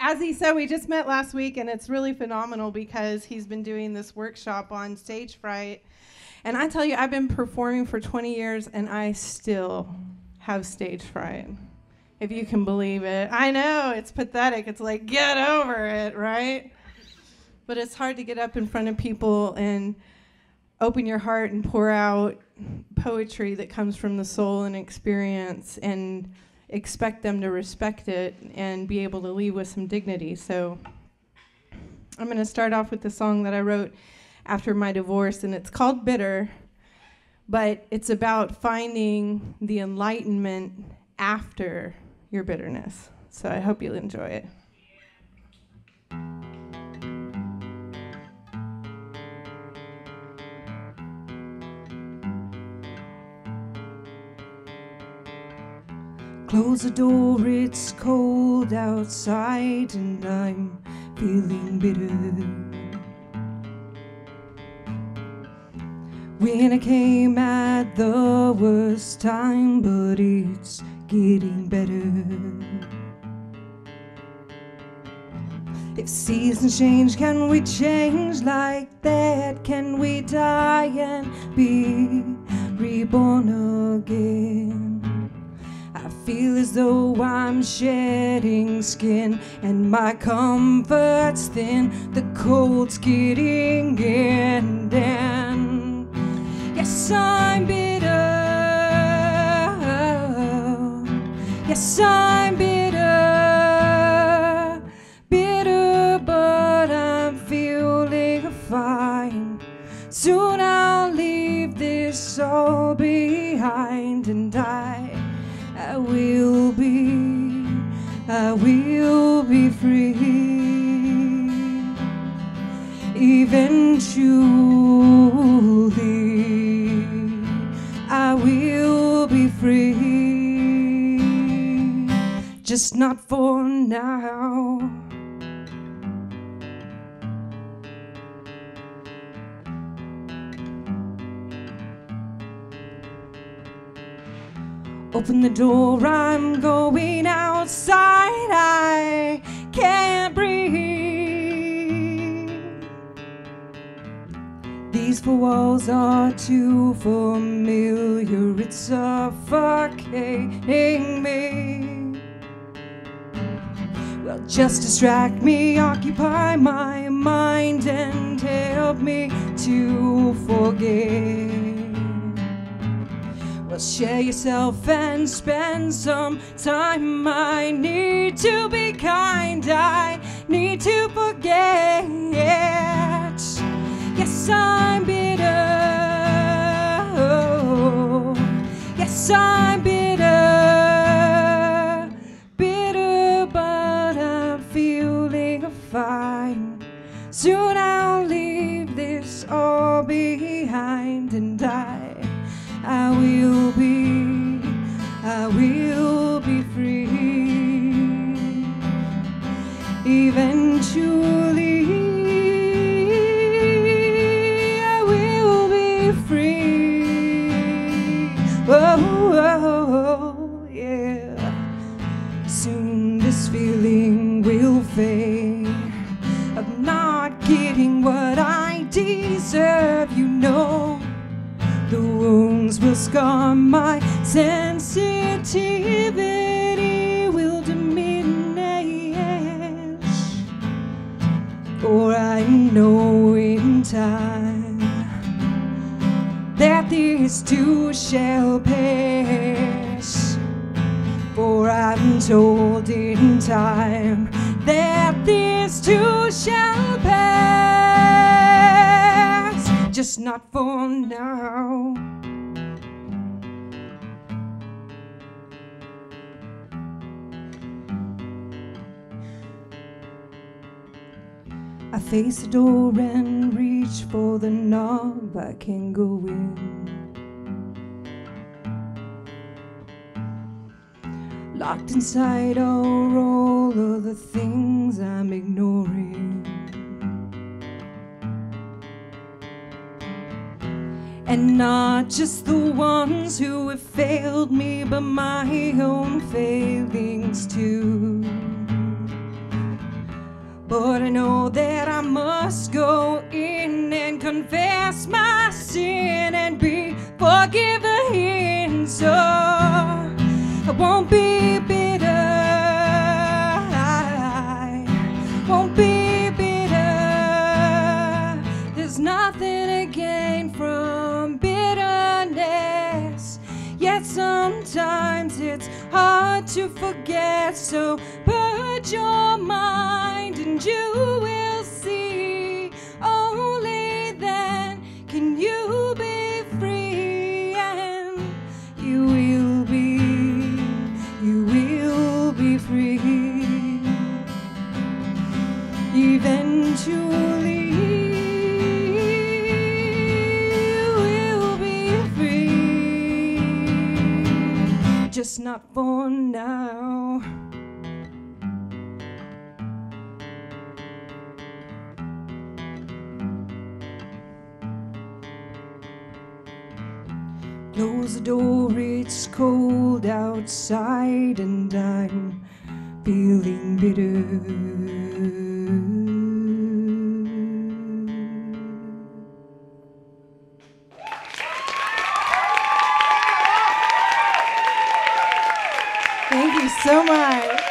As he said, we just met last week, and it's really phenomenal because he's been doing this workshop on stage fright. And I tell you, I've been performing for 20 years, and I still have stage fright. If you can believe it. I know, it's pathetic. It's like, get over it, right? But it's hard to get up in front of people and open your heart and pour out poetry that comes from the soul and experience and expect them to respect it and be able to leave with some dignity. So I'm going to start off with the song that I wrote after my divorce, and it's called Bitter, but it's about finding the enlightenment after your bitterness. So I hope you'll enjoy it. Close the door, it's cold outside, and I'm feeling bitter. When I came at the worst time, but it's getting better. If seasons change, can we change like that? Can we die and be reborn again? Though I'm shedding skin and my comfort's thin. The cold's getting in, and yes, I'm bitter. Yes, I'm bitter, bitter, but I'm feeling fine. Soon I'll leave this all behind, and I. I will I will be free. Eventually, I will be free, just not for now. Open the door, I'm going outside. I can't breathe. These four walls are too familiar, it's suffocating me. Well, just distract me, occupy my mind, and help me to forget. Share yourself and spend some time. I need to be kind, I need to forget. Yes, I'm bitter. Yes, I'm bitter. Be free. Eventually, I will be free. Oh, oh, oh, yeah. Soon this feeling will fade of not getting what I deserve, you know. The wounds will scar my sensitivity time that these two shall pass. For I'm told in time that these two shall pass, just not for now. I face the door and reach for the knob. I can go in. Locked inside are all of the things I'm ignoring. And not just the ones who have failed me, but my own failings too. But I know that I must go in and confess my sin and be forgiven. So I won't be bitter. I won't be bitter. There's nothing to gain from bitterness. Yet sometimes it's hard to forget. So purge your mind Just not for now. Close the door, it's cold outside, and I'm feeling bitter. So much.